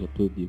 repudio